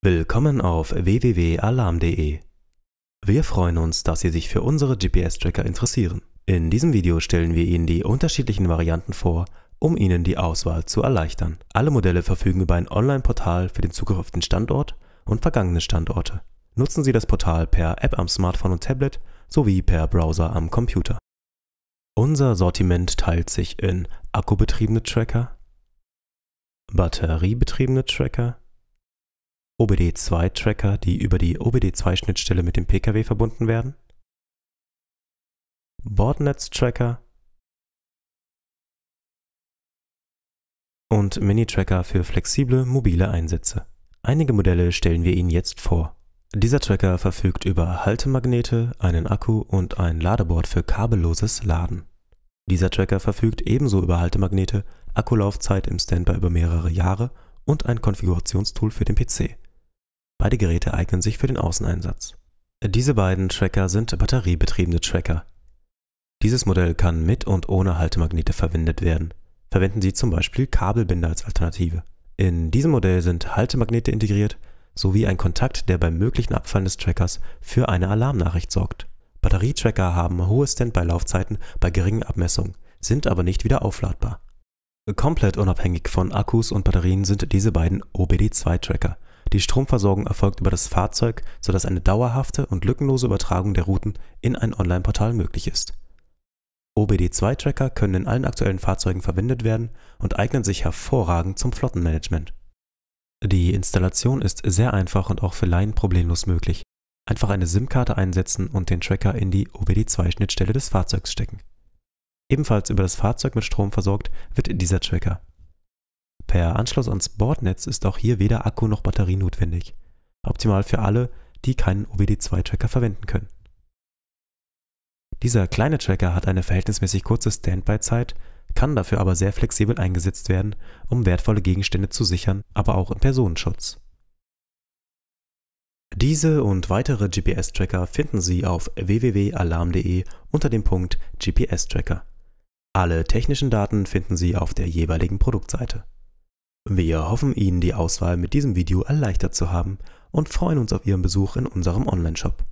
Willkommen auf www.alarm.de. Wir freuen uns, dass Sie sich für unsere GPS-Tracker interessieren. In diesem Video stellen wir Ihnen die unterschiedlichen Varianten vor, um Ihnen die Auswahl zu erleichtern. Alle Modelle verfügen über ein Online-Portal für den Zugriff auf den Standort und vergangene Standorte. Nutzen Sie das Portal per App am Smartphone und Tablet sowie per Browser am Computer. Unser Sortiment teilt sich in akkubetriebene Tracker, batteriebetriebene Tracker, OBD2-Tracker, die über die OBD2-Schnittstelle mit dem Pkw verbunden werden, Bordnetz-Tracker und Mini-Tracker für flexible mobile Einsätze. Einige Modelle stellen wir Ihnen jetzt vor. Dieser Tracker verfügt über Haltemagnete, einen Akku und ein Ladeboard für kabelloses Laden. Dieser Tracker verfügt ebenso über Haltemagnete, Akkulaufzeit im Standby über mehrere Jahre und ein Konfigurationstool für den PC. Beide Geräte eignen sich für den Außeneinsatz. Diese beiden Tracker sind batteriebetriebene Tracker. Dieses Modell kann mit und ohne Haltemagnete verwendet werden. Verwenden Sie zum Beispiel Kabelbinder als Alternative. In diesem Modell sind Haltemagnete integriert sowie ein Kontakt, der beim möglichen Abfallen des Trackers für eine Alarmnachricht sorgt. Batterietracker haben hohe Standby-Laufzeiten bei geringen Abmessungen, sind aber nicht wieder aufladbar. Komplett unabhängig von Akkus und Batterien sind diese beiden OBD2-Tracker, die Stromversorgung erfolgt über das Fahrzeug, sodass eine dauerhafte und lückenlose Übertragung der Routen in ein Online-Portal möglich ist. OBD2-Tracker können in allen aktuellen Fahrzeugen verwendet werden und eignen sich hervorragend zum Flottenmanagement. Die Installation ist sehr einfach und auch für Laien problemlos möglich. Einfach eine SIM-Karte einsetzen und den Tracker in die OBD2-Schnittstelle des Fahrzeugs stecken. Ebenfalls über das Fahrzeug mit Strom versorgt wird dieser Tracker. Per Anschluss ans Bordnetz ist auch hier weder Akku noch Batterie notwendig. Optimal für alle, die keinen OBD2-Tracker verwenden können. Dieser kleine Tracker hat eine verhältnismäßig kurze Standby-Zeit, kann dafür aber sehr flexibel eingesetzt werden, um wertvolle Gegenstände zu sichern, aber auch im Personenschutz. Diese und weitere GPS-Tracker finden Sie auf www.alarm.de unter dem Punkt GPS-Tracker. Alle technischen Daten finden Sie auf der jeweiligen Produktseite. Wir hoffen Ihnen die Auswahl mit diesem Video erleichtert zu haben und freuen uns auf Ihren Besuch in unserem Onlineshop.